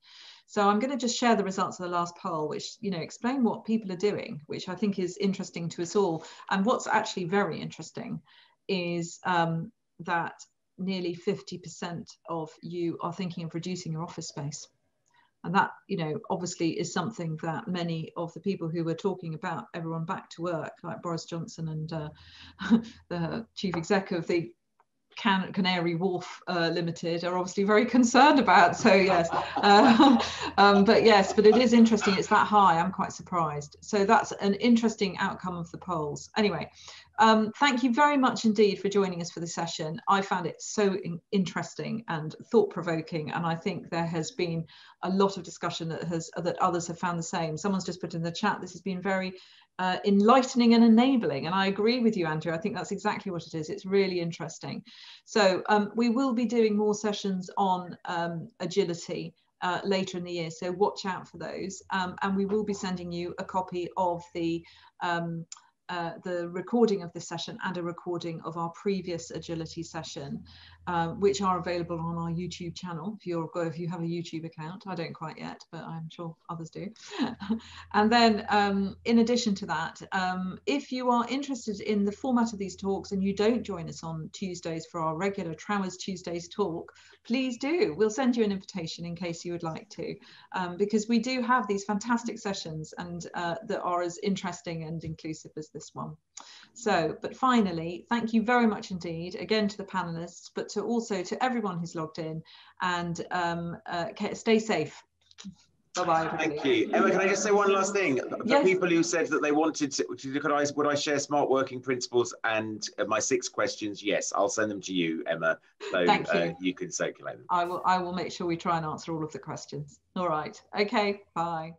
So I'm going to just share the results of the last poll, which you know explain what people are doing, which I think is interesting to us all. And what's actually very interesting is um, that nearly 50% of you are thinking of reducing your office space. And that, you know, obviously is something that many of the people who were talking about everyone back to work, like Boris Johnson and uh, the chief exec of the Can Canary Wharf uh, Limited are obviously very concerned about. So yes, uh, um, but yes, but it is interesting. It's that high. I'm quite surprised. So that's an interesting outcome of the polls. Anyway, um, thank you very much indeed for joining us for the session. I found it so in interesting and thought-provoking, and I think there has been a lot of discussion that has that others have found the same. Someone's just put in the chat. This has been very uh, enlightening and enabling, and I agree with you, Andrew. I think that's exactly what it is. It's really interesting. So um, we will be doing more sessions on um, agility. Uh, later in the year, so watch out for those. Um, and we will be sending you a copy of the um, uh, the recording of this session and a recording of our previous agility session, uh, which are available on our YouTube channel if you're if you have a YouTube account. I don't quite yet, but I'm sure others do. and then um, in addition to that, um, if you are interested in the format of these talks and you don't join us on Tuesdays for our regular Trowers Tuesdays talk, please do. We'll send you an invitation in case you would like to, um, because we do have these fantastic sessions and uh, that are as interesting and inclusive as this one. So, but finally, thank you very much indeed, again to the panelists, but to also to everyone who's logged in and um, uh, stay safe. Bye-bye. Thank you. Emma, can I just say one last thing? For yes. people who said that they wanted to, could I, would I share smart working principles and uh, my six questions? Yes, I'll send them to you, Emma, so Thank you. Uh, you can circulate them. I will, I will make sure we try and answer all of the questions. All right. Okay, bye.